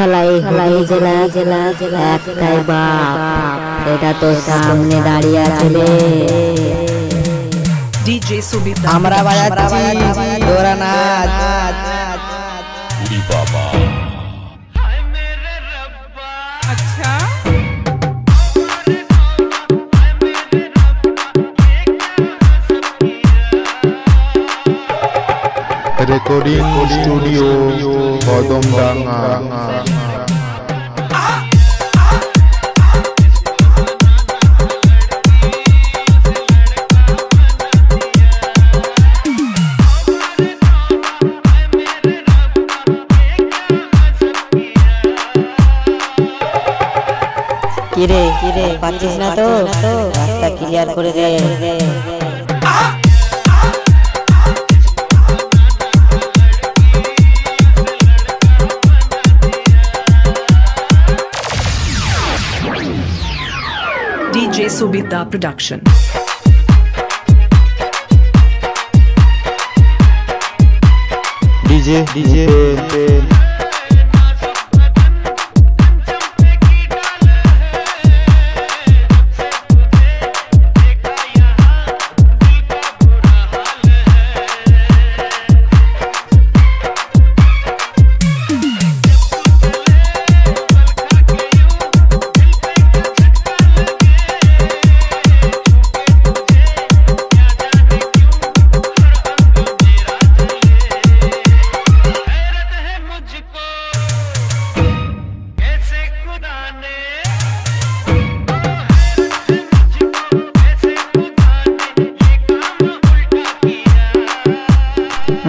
খালাই খালাই জেলা জেলা জেলা একটাই বাপ এটা তো সামনে দাঁড়িয়ে আছে রে DJ Subita. আমরা বাজাচ্ছি তোরা নাচ রেকর্ডিং স্টুডিও কদমডাঙ্গা কিরে কিরে পাচ্ছিস না তো রাস্তা ক্লিয়ার করে দে DJ Subita Production. DJ, DJ, DJ.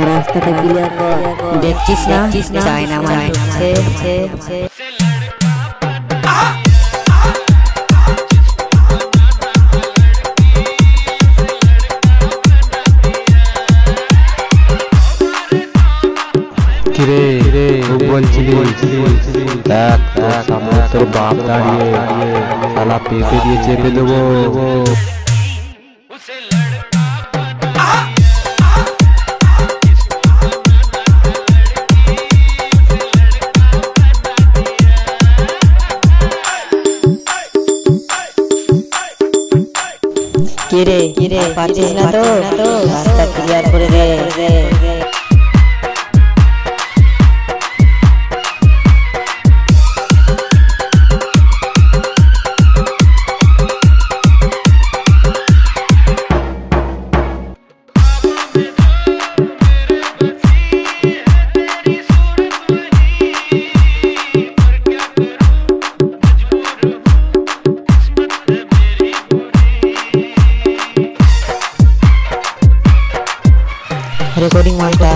রাস্তাটা ক্লিয়ার কর দেখছিস না চায়না মানে কিরে খুব বলছিলি দেখ তোর সামনে তোর বাপ দাঁড়িয়ে শালা পেঁপে দিয়ে চেপে দেবো quiere, quiere, quiere,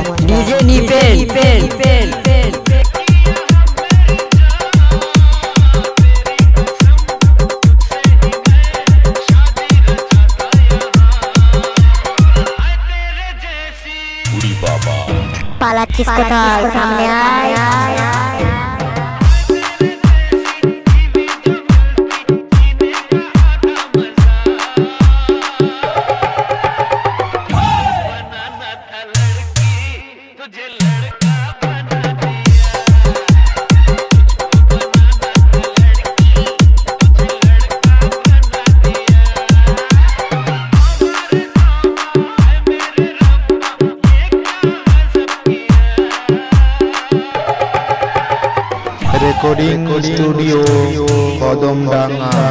डीजे नीपेल पेल पेल पेल पाला किसको था? सामने आया। Recording studio Kadamdanga